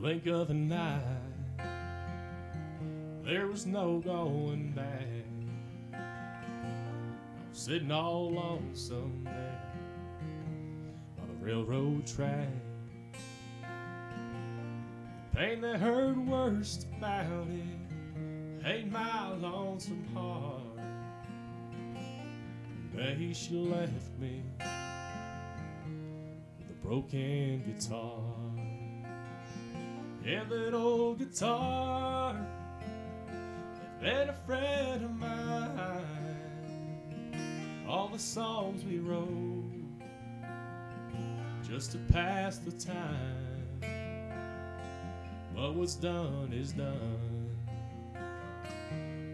blink of an eye, there was no going back. I was sitting all lonesome there on the railroad track. The pain that hurt worst about it ain't my lonesome heart. The she left me with a broken guitar. Yeah, that old guitar had been a friend of mine. All the songs we wrote just to pass the time. But what's done is done,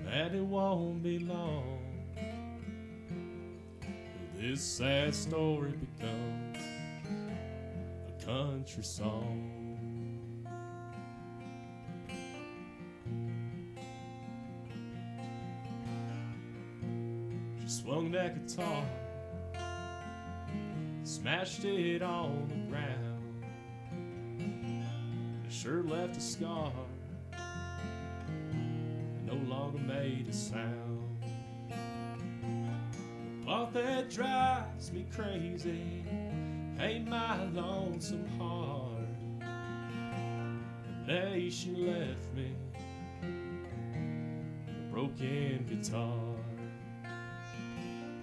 and it won't be long. This sad story becomes a country song. Swung that guitar, smashed it on the ground. It sure left a scar, no longer made a sound. The part that drives me crazy ain't my lonesome heart. The day she left me, a broken guitar.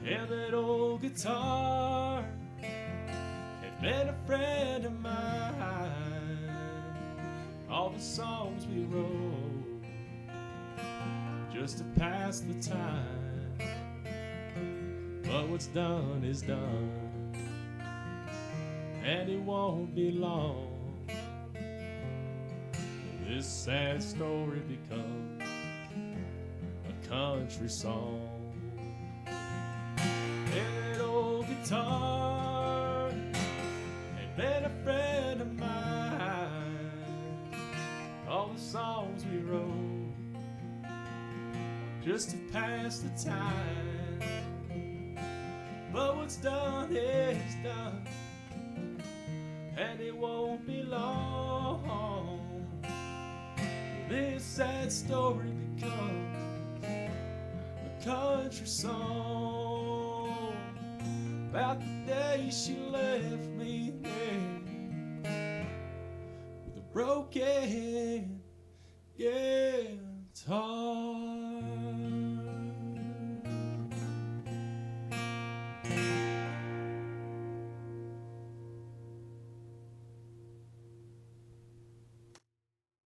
Yeah, that old guitar had been a friend of mine. All the songs we wrote just to pass the time. But what's done is done, and it won't be long. This sad story becomes a country song. Guitar had been a friend of mine. All the songs we wrote just to pass the time. But what's done is done, and it won't be long. This sad story becomes a country song about the day she left me there with a broken guitar.